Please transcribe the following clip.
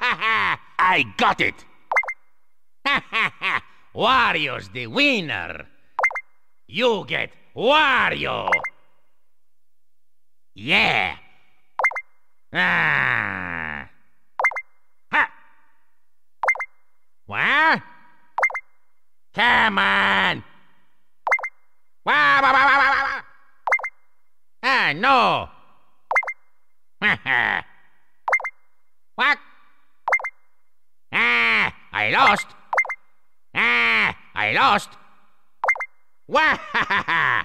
I got it! Wario's the winner! You get Wario! Yeah! Ah! Ha! What? Come on! Wah, wah, wah, wah, wah. Ah, no! what? I lost! Ah, I lost! Wah!